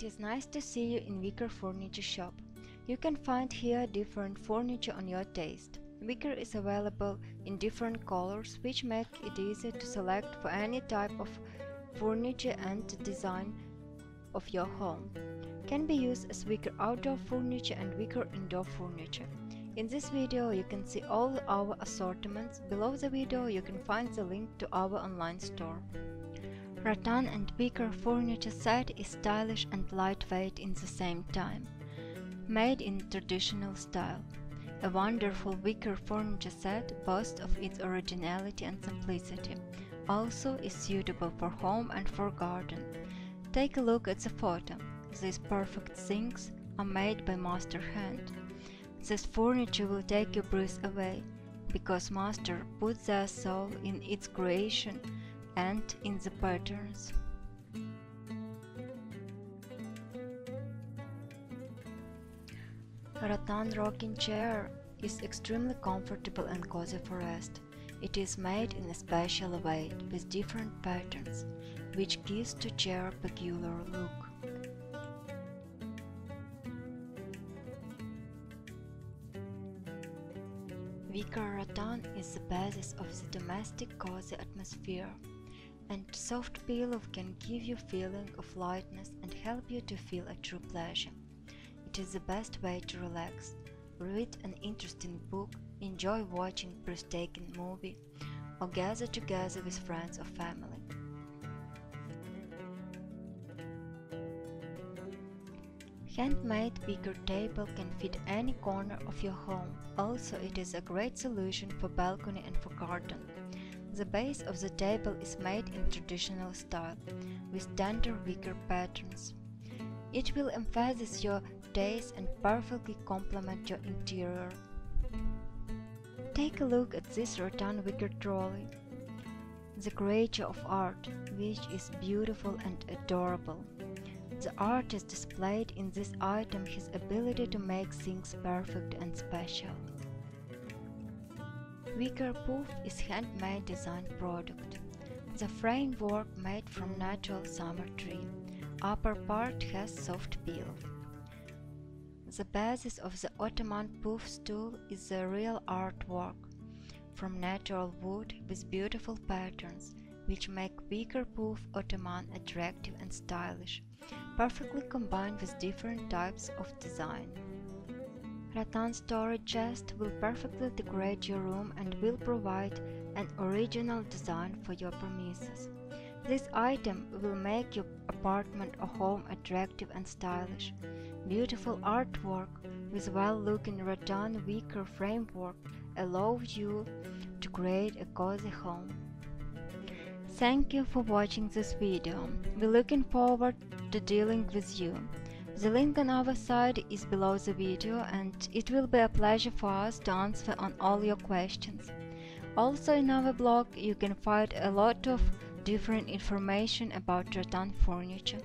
It is nice to see you in Wicker Furniture Shop. You can find here different furniture on your taste. Wicker is available in different colors which make it easy to select for any type of furniture and design of your home. Can be used as wicker outdoor furniture and wicker indoor furniture. In this video you can see all our assortments. Below the video you can find the link to our online store. Rattan and Wicker furniture set is stylish and lightweight in the same time. Made in traditional style. A wonderful wicker furniture set boasts of its originality and simplicity. Also is suitable for home and for garden. Take a look at the photo. These perfect things are made by master hand. This furniture will take your breath away, because master put their soul in its creation and in the patterns. Rattan rocking chair is extremely comfortable and cozy for rest. It is made in a special way with different patterns, which gives to chair a peculiar look. Wicker rattan is the basis of the domestic cozy atmosphere and soft pillow can give you feeling of lightness and help you to feel a true pleasure. It is the best way to relax. Read an interesting book, enjoy watching breathtaking movie, or gather together with friends or family. Handmade wicker table can fit any corner of your home. Also, it is a great solution for balcony and for garden. The base of the table is made in traditional style, with tender wicker patterns. It will emphasize your taste and perfectly complement your interior. Take a look at this rattan wicker trolley, the creature of art, which is beautiful and adorable. The artist displayed in this item his ability to make things perfect and special. Wicker Poof is handmade design product. The framework made from natural summer tree. Upper part has soft peel. The basis of the Ottoman Poof stool is the real artwork from natural wood with beautiful patterns which make Wicker Poof Ottoman attractive and stylish, perfectly combined with different types of design. Rattan storage chest will perfectly decorate your room and will provide an original design for your premises. This item will make your apartment or home attractive and stylish. Beautiful artwork with well-looking rattan wicker framework allows you to create a cozy home. Thank you for watching this video. We're looking forward to dealing with you. The link on our site is below the video and it will be a pleasure for us to answer on all your questions. Also in our blog you can find a lot of different information about rattan furniture.